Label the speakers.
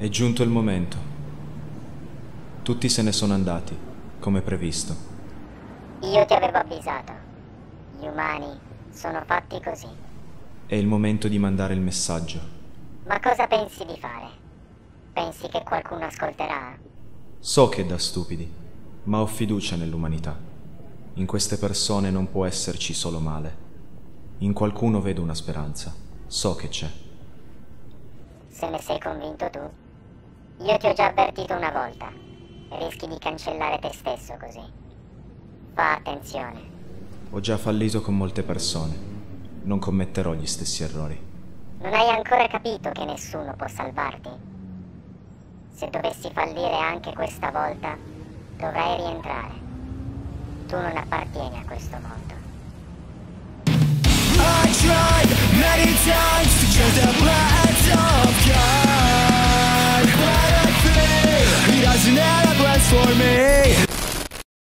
Speaker 1: È giunto il momento. Tutti se ne sono andati, come previsto.
Speaker 2: Io ti avevo avvisato. Gli umani sono fatti così.
Speaker 1: È il momento di mandare il messaggio.
Speaker 2: Ma cosa pensi di fare? Pensi che qualcuno ascolterà?
Speaker 1: So che è da stupidi, ma ho fiducia nell'umanità. In queste persone non può esserci solo male. In qualcuno vedo una speranza. So che c'è.
Speaker 2: Se ne sei convinto tu? Io ti ho già avvertito una volta. Rischi di cancellare te stesso così. Fa attenzione.
Speaker 1: Ho già fallito con molte persone. Non commetterò gli stessi errori.
Speaker 2: Non hai ancora capito che nessuno può salvarti? Se dovessi fallire anche questa volta, dovrai rientrare. Tu non appartieni a questo mondo.